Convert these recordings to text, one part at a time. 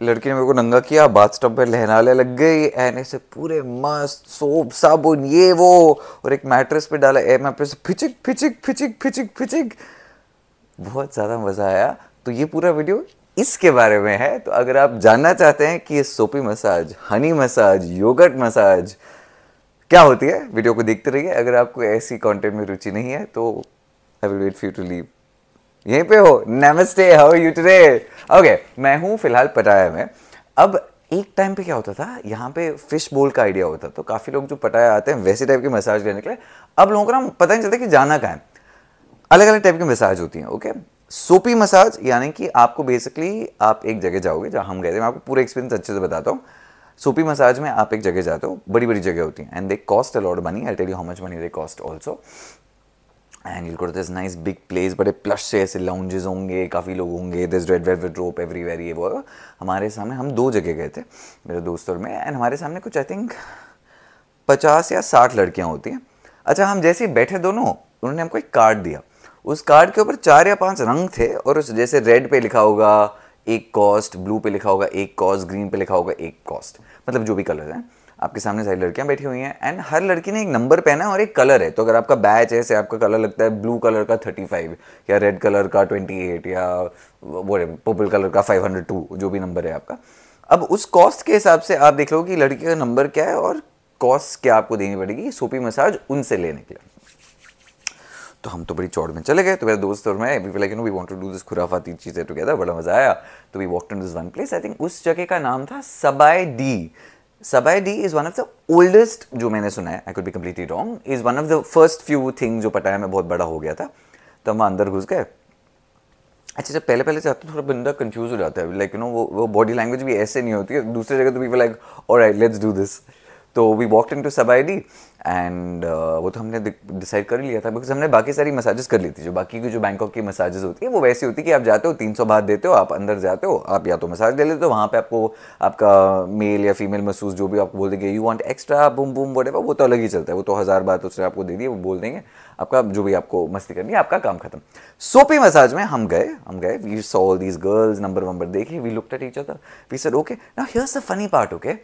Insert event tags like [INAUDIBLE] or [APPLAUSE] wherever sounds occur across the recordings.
लड़की ने मेरे को नंगा किया बाथ टब में लहराने लग गई एंड ऐसे पूरे मस्त सोप साबुन, ये, वो, और एक मैट्रेस पे डाला ए मैं से फिचिक फिचिक फिचिक फिचिक फिचिक। बहुत ज़्यादा मज़ा आया। तो ये पूरा वीडियो इसके बारे में है। तो अगर आप जानना चाहते हैं कि ये soapy massage honey massage yogurt massage क्या होती है वीडियो को देखते रहिए। अगर आपको ऐसी कंटेंट में रुचि नहीं है तो I will wait for you to leave यहीं पे हो। नमस्ते हाउ यू टुडे ओके मैं हूँ फ़िलहाल पटाया में। अब एक टाइम पे क्या होता था? यहाँ पे फ़िश बोल का आइडिया होता तो काफ़ी लोग जो पटाया आते हैं, वैसे टाइप की मसाज लेने के लिए, अब लोगों को ना पता नहीं चलता कि जाना कहाँ अलग अलग टाइप की मसाज होती हैं ओके सोपी मसाज यानी कि आपको बेसिकली आप एक जगह जाओगे, जहाँ हम गए थे, मैं आपको पूरा एक्सपीरियंस अच्छे से बताता हूँ। सोपी मसाज में आप एक जगह जाते हो बड़ी बड़ी जगह होती हैं and they cost a lot money I tell you how much money they cost also and you this nice big place बड़े प्लस से ऐसे लाउंजेस होंगे, काफ़ी लोग होंगे this red velvet rope everywhere ये वो। हमारे सामने, हम दो जगह गए थे, मेरे दोस्त और मैं एंड हमारे सामने कुछ आई थिंक पचास या साठ लड़कियाँ होती हैं। अच्छा हम जैसे ही बैठे दोनों, उन्होंने हमको एक कार्ड दिया। उस कार्ड के ऊपर चार या पाँच रंग थे, और उस जैसे रेड पे लिखा होगा, एक कॉस्ट ब्लू पे लिखा होगा, एक कॉस्ट ग्रीन पे लिखा होगा, एक कॉस्ट मतलब जो भी कलर हैं। आपके सामने सारी लड़कियाँ बैठी हुई हैं एंड हर लड़की ने एक नंबर पहना है और एक कलर है। तो अगर आपका बैच है से आपका कलर लगता है ब्लू कलर का थर्टी फाइव या रेड कलर का ट्वेंटी एट या वो पर्पल कलर का फाइव हंड्रेड टू जो भी नंबर है आपका। अब उस कॉस्ट के हिसाब से आप देख लो कि लड़की का नंबर क्या है और कॉस्ट क्या आपको देनी पड़ेगी सोपी मसाज उनसे लेने के लिए। तो हम तो बड़ी चौड़ में चले गए तो मेरे दोस्त और मैं we like you know we want to do this खुराफाती चीज़ें टुगेदर बड़ा मज़ा आया। तो we walk in this one place I think उस जगह का नाम था Sabai Dee. Sabai Dee is one of the oldest जो मैंने सुना है I could be completely wrong is one of the first few thing जो पटाया मैं बहुत बड़ा हो गया था तो हम अंदर घुस गए। अच्छा जब पहले पहले जाते थोड़ा बंदा कंफ्यूज हो जाता है लाइक यू नो वो वो बॉडी लैंग्वेज भी ऐसे नहीं होती है, दूसरी जगह तो भी लाइक और लेट्स डू दिस तो we walk into Sabai and वो तो हमने डिसाइड कर लिया था बिकॉज़ हमने बाकी सारी मसाजेस कर ली थी। जो बाकी की जो बैंकॉक की मसाजेस होती है, वो वैसी होती है कि आप जाते हो, तीन सौ बात देते हो, आप अंदर जाते हो, आप या तो मसाज ले लेते हो, वहाँ पे आपको आपका मेल या फीमेल मसूस जो भी आपको बोल देंगे you want extra Bum Bum what वो तो अलग ही चलता है। वो तो हज़ार बात उसने आपको दे दी वो बोल देंगे। आपका जो भी आपको मस्ती करनी है, आपका काम खत्म। सोपी मसाज में हम गए हम गए we saw all these girls number वंबर देखे we ate each other we sir okay ना here's the funny part okay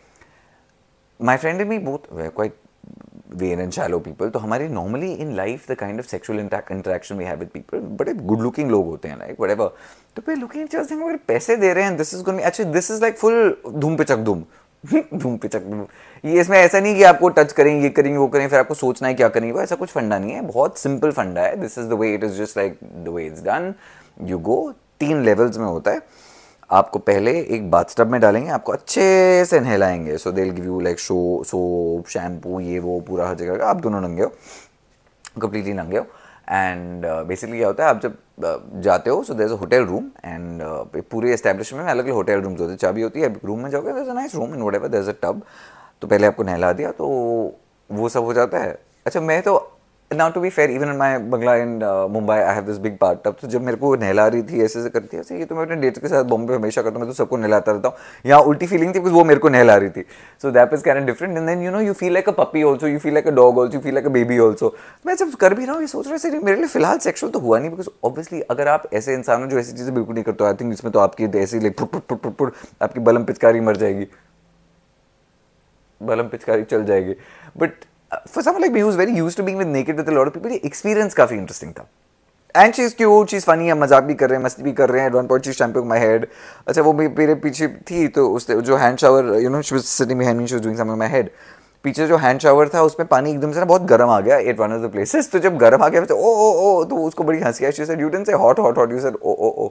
my friend and me both quite weird and shallow people तो हमारे normally in life the kind of sexual interaction we have with people बड़े good looking लोग होते हैं like बड़े तो पे लुकिंग चल सकते अगर पैसे दे रहे हैं दिस इज़ गोनी अच्छा दिस इज़ लाइक फुल धूम पिचक [LAUGHS] धूम धूम पिचक धूम ये इसमें ऐसा नहीं कि आपको टच करें, ये करेंगे वो करें, फिर आपको सोचना है क्या करें वो ऐसा कुछ फंडा नहीं है। बहुत सिंपल फंडा है। This is the way it is just like the way is done you go तीन लेवल्स में होता है। आपको पहले एक बाथटब में डालेंगे आपको अच्छे से नहलाएँगे। So they give you like show soap shampoo ये वो पूरा हर जगह का आप दोनों नंगे हो। कम्प्लीटली नंगे हो। एंड बेसिकली क्या होता है आप जब uh, जाते हो so there a hotel room and पूरे एस्टेब्लिशमेंट में अलग अलग होटल रूम्स होते हैं। चाबी होती है रूम में जाओगे there a nice room in whatever there a tub तो पहले आपको नहला दिया तो वो सब हो जाता है। अच्छा मैं तो now to be fair even in my bungalow in Mumbai I have this big part tub तो जब मेरे को नहला रही थी ऐसे ऐसे करती है ये तो मैं अपने डेट्स के साथ बॉम्बे हमेशा करता हूँ, मैं तो सबको नहलाता रहता हूँ। यहाँ उल्टी फीलिंग थी बिकॉज़ वो मेरे को नहला रही थी। So that is can different and then you know you feel like a puppy also you feel like a dog also you feel like a baby also मैं जब कर भी रहा हूँ, ये सोच रहा है मेरे लिए फ़िलहाल सेक्शुअल तो हुआ नहीं बिकॉज़ ऑब्वियसली अगर आप ऐसे इंसान हो जो ऐसी चीज़ें बिल्कुल नहीं करते आई थिंक इसमें तो आपकी ऐसी like foot foot foot foot, आपकी बलम पिचकारी मर जाएगी। बलम पिचकारी चल जाएगी। But for someone like me who's very used to being with naked with a lot of people, ये experience काफ़ी interesting था. Is cute she is funny हम मज़ाक भी कर रहे हैं मस्ती भी कर रहे हैं one point she shampooing my head अच्छा वो मेरे पीछे थी तो उस जो hand shower you know she was sitting behind me she was doing something my head पीछे जो हैंड शावर था उसमें पानी एकदम से ना बहुत गर्म आ गया at one of the places तो जब गर्म आ गया तो ओ ओ ओ तो उसको बड़ी हँसी आई. She said you didn't say hot hot hot you said oh oh oh.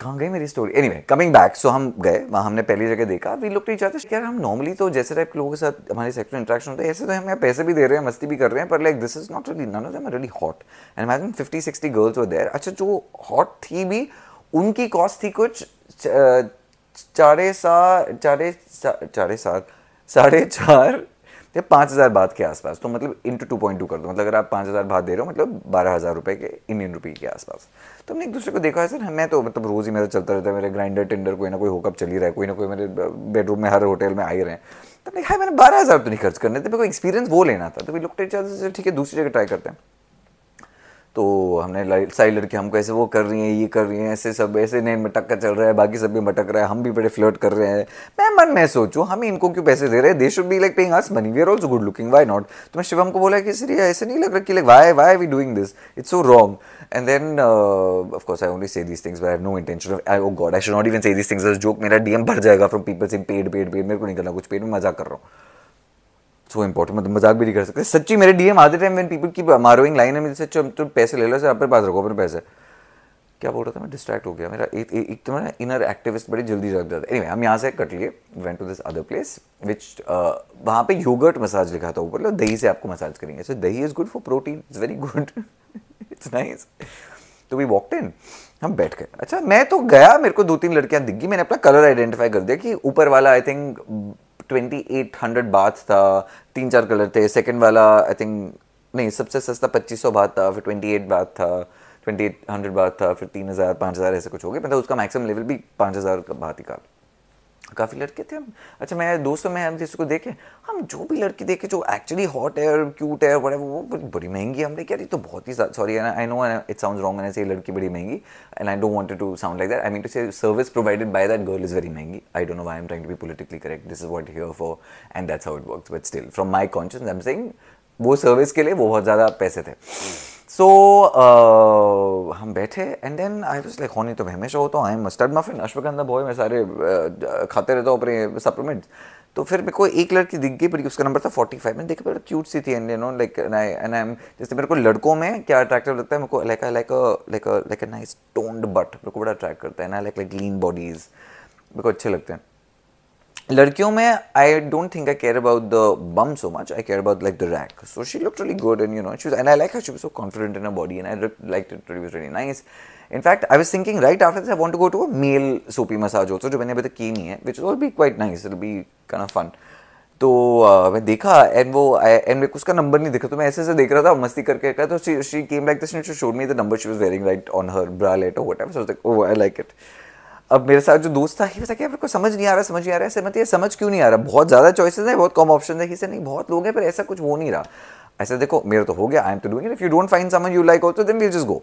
कहाँ गई मेरी story anyway coming back so हम गए वहाँ हमने पहली जगह देखा। वी लोग नहीं चाहते यार हम नॉर्मली तो जैसे टाइप के लोगों के साथ हमारे सेक्सुअल इंट्रैक्शन होता है ऐसे तो हम यहाँ पैसे भी दे रहे हैं मस्ती भी कर रहे हैं पर like this is not really none of them really hot and imagine fifty sixty girls were there अच्छा जो हॉट थी भी उनकी कॉस्ट थी कुछ चारे सा चारे सा, चारे सात साढ़े चार या पाँच हज़ार बात के आसपास तो मतलब इंटू टू पॉइंट टू कर दो। मतलब अगर आप पाँच हज़ार बात दे रहे हो मतलब बारह हज़ार रुपये के इंडियन रुपये के आसपास। तो हमने एक दूसरे को देखा है सर, मैं तो मतलब रोज़ ही मेरा चलता रहता है, मेरे ग्राइंडर टेंडर कोई ना कोई होकअप चल ही रहा है, कोई ना कोई मेरे बेडरूम में, हर होटल में आ ही रहे हैं। तो मैंने कहा मैंने बारह हज़ार तो नहीं खर्च करने थे मेरे को एक्सपीरियंस वो लेना था। तो भी लुकटे ठीक है, दूसरी जगह ट्राई करते हैं। तो हमने सारी लड़की हमको ऐसे वो कर रही हैं, ये कर रही हैं, ऐसे सब, ऐसे नहीं मटक कर चल रहा है, बाकी सब भी मटक रहा है, हम भी बड़े फ्लर्ट कर रहे हैं। मैं, मन, में सोचूं, हम इनको क्यों पैसे दे रहे हैं? They should be like paying us money we are also good looking why not तो मैं शिवम को बोला कि, सर, ये ऐसे नहीं लग रहा कि like why why we doing this it's so wrong and then of course I only say these things I no intention I oh god I should not even say these things joke मेरा DM भर जाएगा from people से paid paid paid मेरे को नहीं करना कुछ paid में मज़ाक कर रहा हूँ। सो इंपॉर्टेंट मतलब मज़ाक भी नहीं कर सकते। सच्ची मेरे डीएम आते टाइम व्हेन पीपल की मारोइंग लाइन है, मेरे से तुम पैसे ले लो सर अपने पास रखो, अपने पैसे। क्या बोल रहा था मैं? डिस्ट्रैक्ट हो गया। मेरा एक एक तो मेरा इनर एक्टिविस्ट बड़ी जल्दी जग जाता एनीवे हम यहाँ से कट लिए went to this other place which वहाँ पे योगर्ट मसाज लिखा था ऊपर मतलब दही से आपको मसाज करेंगे। सो दही is good for protein it's very good it's nice तो वी वॉकड इन हम बैठ गए। अच्छा मैं तो गया, मेरे को दो तीन लड़कियाँ दिख गई, मैंने अपना कलर आइडेंटिफाई कर दिया कि ऊपर वाला I think twenty eight hundred baht था तीन चार कलर थे सेकेंड वाला आई थिंक नहीं सबसे सस्ता पच्चीस सौ बात था फिर ट्वेंटी एट बाथ था ट्वेंटी एट हंड्रेड बाथ था फिर तीन हज़ार पाँच हज़ार ऐसे कुछ हो गया मतलब उसका मैक्सिमम लेवल भी पाँच हज़ार का बात ही का काफ़ी लड़के थे हम। अच्छा मैं दोस्तों, में हम जिसको देखे, हम जो भी लड़की देखे, जो एक्चुअली हॉट है क्यूट है बड़े वो बड़ी महँगी हमने क्या। तो बहुत ही sorry I know it sound wrong मैंने से लड़की बड़ी महँगी and I don't want to sound like that I mean to say service provided by that girl is very महँगी। I don't know I am trying to be politically correct this is what here for and that's how it works but still from my conscious I am saying वो service के लिए बहुत ज़्यादा पैसे थे। सो so, uh, हम बैठे and then I was like honey तो हमेशा हो तो I am mustard muffin ashwagandha boy मैं सारे uh, खाते रहता हूँ अपने सप्लीमेंट्स तो फिर मेरे को एक लड़की दिख गई पर उसका नंबर था फोर्टी फाइव मैंने देखा क्यूट सी थी and no like and I am जैसे मेरे को लड़कों में क्या अट्रैक्टिव लगता है मेरे को like like like like a nice toned but मेरे को बड़ा अट्रैक्ट करता है ना लाइक लाइक लीन बॉडीज मेरे को अच्छे लगते हैं। लड़कियों में I don't think I care about the bum so much I care about like the rack so she look really good and you know she and I like her she was so confident in her body and I like it it was really nice in fact i was thinking right after this i want to go to a male soapy massage also जो मैंने अभी तक की नहीं है which will be quite nice. It'll be kind of fun. तो uh, मैं देखा एंड वो एंड मेरे को उसका नंबर नहीं दिखा तो मैं ऐसे ऐसे देख रहा था मस्ती करके कर तो she came like this she showed me the number she was wearing right on her bralette और whatever so I like it अब मेरे साथ जो दोस्त था ही मेरे को समझ नहीं आ रहा, समझ नहीं आ रहा, ऐसे मत ये समझ क्यों नहीं आ रहा? बहुत ज़्यादा चॉइसेस हैं, बहुत कम ऑप्शन है। किसे नहीं, बहुत लोग हैं, पर ऐसा कुछ हो नहीं रहा. ऐसा देखो, मेरा तो हो गया I am too doing if you don't find someone you like also then we just go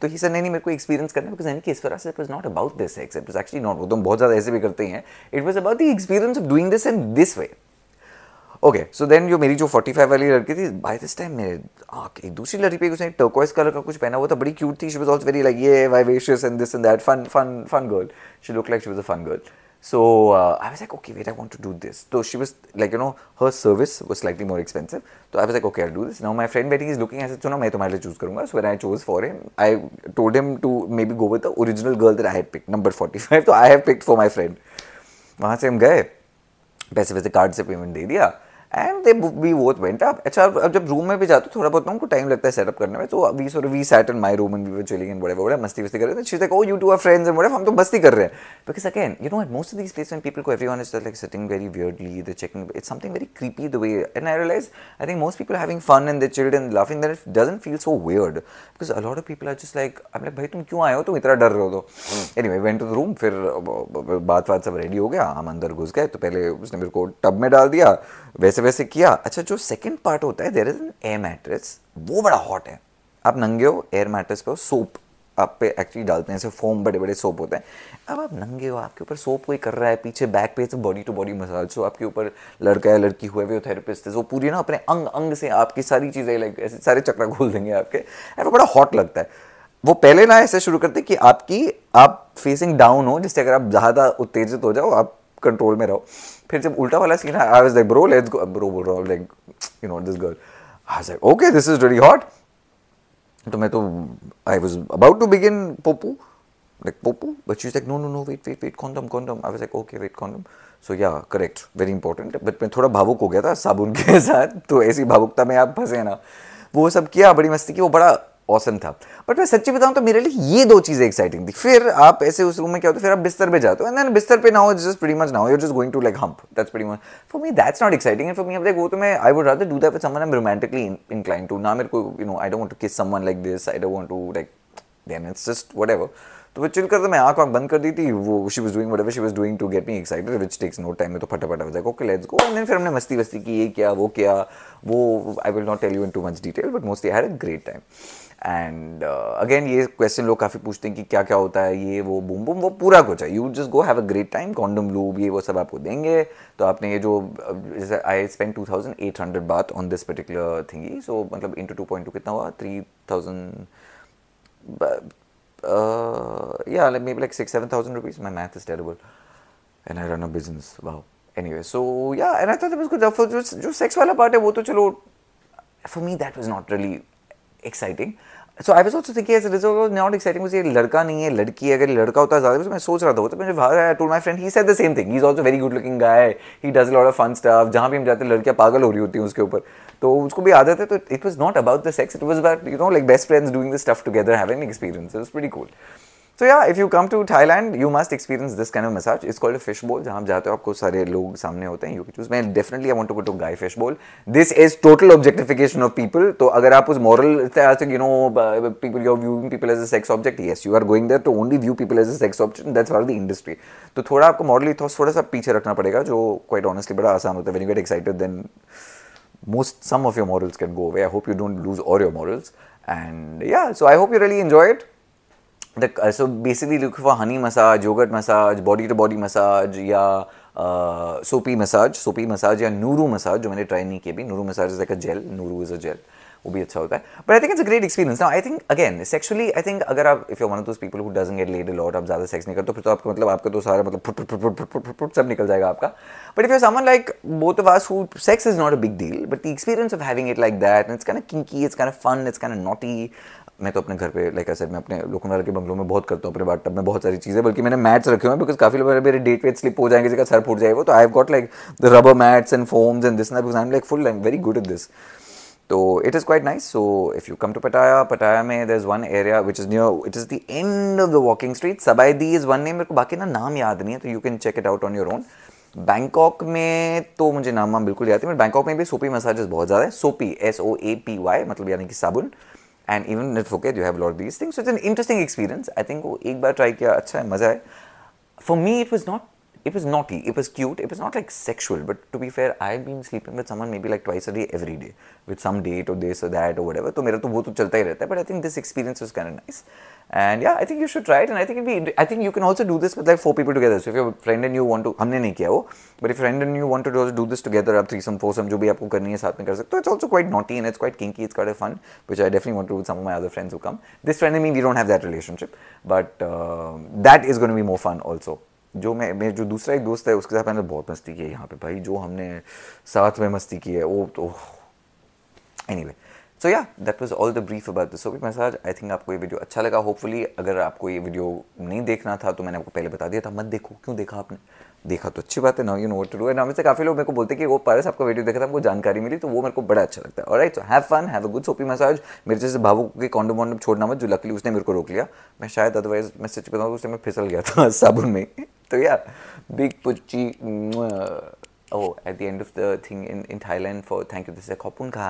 तो ही सर नहीं नहीं, मेरे को एक्सपीरियंस करना बिकॉज़ इनकी इस वजह से it was not about this sex it was actually not वो तो बहुत ज़्यादा ऐसे भी करते हैं it was about the experience of doing this in this way okay so then जो मेरी जो 45 वाली लड़की थी बाय दिस टाइम मेरे आँख, एक दूसरी लड़की पे उसने टर्कोइज कलर का कुछ पहना हुआ था, बड़ी क्यूट थी she was also very like ये vivacious and this and that fun fun fun girl she look like she was a fun girl so I was like okay wait I want to do this तो she was like you know her service was slightly more expensive तो I was like okay I do this now my friend waiting is looking as so ना मैं तुम्हारे लिए choose करूँगा. So when I chose for him I told him to maybe go with the original girl that I had pick number 45 तो I have picked for my friend वहाँ से हम गए, पैसे वैसे कार्ड से पेमेंट दे दिया। And they we both went up अच्छा अब जब रूम में भी जाते, थोड़ा बहुत हमको टाइम लगता है सेटअप करने में तो we sorry we sat in my room and we were chilling and बड़े बड़े मस्ती वस्ती कर रहे थे। ओ you two are friends and बड़े हम तो मस्ती कर रहे हैं। Because again you know at most of these place when people को everyone is like sitting very weirdly they checking it's something very creepy the way and I realize I think most people having fun and they chilled and laughing that it doesn't feel so weird because a lot of people are just like I like भाई, तुम क्यों आए हो? तुम इतना डर रहे हो तो। Anyway went to the room फिर बात बात सब रेडी हो गया, हम अंदर घुस गए तो पहले उसने मेरे को टब में डाल दिया। वैसे वैसे किया। अच्छा जो सेकंड पार्ट होता है there is an air mattress वो बड़ा हॉट है। आप नंगे हो एयर मैट्रेस पे हो सोप आप पे एक्चुअली डालते हैं, ऐसे फोम बड़े बड़े सोप होते हैं। अब आप नंगे हो, आपके ऊपर सोप कोई कर रहा है, पीछे बैक पे body to body massage so आपके ऊपर लड़का है लड़की हुए हुए थेरेपिस्ट वो पूरी ना अपने अंग अंग से आपकी सारी चीज़ें लाइक ऐसे सारे चक्रा खोल देंगे आपके वो बड़ा हॉट लगता है। वो पहले ना ऐसे शुरू करते कि आपकी, आप फेसिंग डाउन हो, जिससे अगर आप ज़्यादा उत्तेजित हो जाओ, आप कंट्रोल में रहो। फिर जब उल्टा वाला scene I was like bro let's go bro बोल रहा हूँ like you know this girl I was like okay this is really hot तो मैं तो I was about to begin Popu like, popu? But she's like, no no no, wait wait wait, condom condom. I was like, okay, wait, condom. So, yeah, correct. Very important. But मैं थोड़ा भावुक हो गया था साबुन के [LAUGHS] साथ तो ऐसी भावुकता में आप फंसे ना। वो सब किया, बड़ी मस्ती की, वो बड़ा औसम था। बट मैं सच्ची बताऊँ तो मेरे लिए ये दो चीज़ें एक्साइटिंग थी। फिर आप ऐसे उस रूम में क्या होता है, फिर आप बिस्तर पे जाते हो एंड देन बिस्तर पे ना हो just pretty much now you just going to like hump that's pretty much for me that's not exciting and for me like वो तो मैं I would rather do that with someone I am romantically inclined to ना मेरे को you know I don't want to kiss someone like this I don't want to like then it's just whatever तो वो chill करते, मैं आँख आँख बंद कर दी थी, वो she was doing whatever she was doing to get me excited which takes no time में तो फटाफट आ जाएगा okay let's go and then फिर हमने मस्ती वस्ती की, ये क्या, वो क्या, वो I will not tell you in too much detail but mostly I had a great time and again uh, ये क्वेश्चन लोग काफ़ी पूछते हैं कि क्या क्या होता है, ये, वो बूम बूम वो पूरा कुछ है। You just go have a great time condom lube ये वो सब आपको देंगे। तो आपने ये जो I spend two thousand eight hundred baht on this particular thingy so मतलब इंटू टू पॉइंट टू कितना हुआ? थ्री थाउज़ेंड या maybe like six seven thousand rupees my math is terrible and I run business wow anyway so yeah and I thought जो sex वाला part है, वो तो चलो for me that was not really exciting. So I was also thinking as result was not exciting मुझे लड़का नहीं है, लड़की है, अगर लड़का होता ज़्यादा तो मैं सोच रहा था तो मुझे बाहर आया to my friend he set the same thing he is also very good looking guy he does lot of fun stuff जहाँ भी हम जाते हैं, लड़कियाँ पागल हो रही होती हैं उसके ऊपर। तो उसको भी आदत है तो it was not about the sex it was about you know like best friends doing the stuff together having experience it very cool so yeah if you come to Thailand you must experience this kind of massage it's called fish bowl जहाँ जाते हो, आपको सारे लोग सामने होते हैं you choose मैं definitely I want to go to guy fish bowl this is total objectification of people तो अगर आप उस moral you know people you are viewing people as a sex object yes you are going there to only view people as a sex object that's for the industry तो थोड़ा आपको morally thought थोड़ा सा पीछे रखना पड़ेगा, जो quite honestly बड़ा आसान होता है. When you get excited then most some of your morals can go away I hope you don't lose all your morals and yeah so I hope you really enjoy it the, uh, so basically look for honey massage, yogurt massage, body to या सोपी massage सोपी massage या Nuru massage जो मैंने try नहीं किया भी Nuru massage is like a gel Nuru is a gel वो भी अच्छा होता है but I think it's a great experience ना I think again sexually I think अगर आप if you one of those people who doesn't get laid lot आप ज़्यादा सेक्स नहीं करते तो फिर तो आपका मतलब आपका तो सारा मतलब फुट फुट फुट फुट फुट फुट सब निकल जाएगा आपका but if you someone like both of us who sex is not a big deal but the experience of having it like that it's of kinky it's of fun it's of naughty मैं तो अपने घर पे like ऐसे मैं अपने लोकनवाला के बंगलों में बहुत करता हूँ अपने बाथ में बहुत सारी चीज़ें, बल्कि मैंने मैट्स रखे हुए हैं बिकॉज़ काफ़ी लोग मेरे डेट वेट स्लिप हो जाएँगे, किसी का सर फूट जाएगा तो I have got like the rubber mats and foams and this ना because I am like full I very good at this तो it is quite nice so if you come to Pattaya Pattaya में there is one area which is near it is the end of the walking street Sabaidee is one name मेरे को बाकी ना नाम याद नहीं है तो you can check it out on your own Bangkok में तो मुझे नाम नाम बिल्कुल याद है बैंकॉक में भी सोपी मसाजेस बहुत ज़्यादा है. Soapy S O A P Y मतलब यानी कि साबुन. And even it forget you have lot these things it's an interesting experience I think वो एक बार ट्राई किया अच्छा है मज़ा है for me it was not it was naughty, it was cute, it was not like sexual, but to be fair, I've been sleeping with someone maybe like twice a day every day, with some date or this or that or whatever, तो मेरा तो वो तो चलता ही रहता है, I think this experience was kind of nice. Think you should try it, and I think it'd be, I think you can also do this with like four people together. So if you're a friend and you want to, हमने नहीं किया वो, but if friend and you want to do this together, आप threesome, foursome, जो भी आपको करनी है साथ में कर सकते हो. Naughty and it's quite kinky, it's quite fun, which I definitely want to do with some of my other friends who come. This friend and me, we don't have that relationship, but uh, that is going to be more fun also. जो मैं मेरे जो दूसरा एक दोस्त है उसके साथ मैंने बहुत मस्ती की है यहाँ पे भाई जो हमने साथ में मस्ती की है वो तो anyway so yeah that was all the brief about the soapy massage I think आपको ये वीडियो अच्छा लगा. होपफुली अगर आपको ये वीडियो नहीं देखना था तो मैंने आपको पहले बता दिया था, मत देखो. क्यों देखा आपने? देखा तो अच्छी बात है. ना you know to do and हमें से काफ़ी लोग मेरे को बोलते कि वो पारस आपका वीडियो देखा था हमको जानकारी मिली तो वो मेरे को बड़ा अच्छा लगता है. और right so have fun have a good soapy massage मेरे जैसे भावुक के कॉन्डो वॉन्डो छोड़ना मत, जो लकली उसने मेरे को रोक लिया. मैं शायद अदरवाइज़ मैं सच बताऊँ उसने मैं फिसल गया था [LAUGHS] साबुन में. तो या big at the end of the thing in in Thailand for, thank you, this is a khopun ka.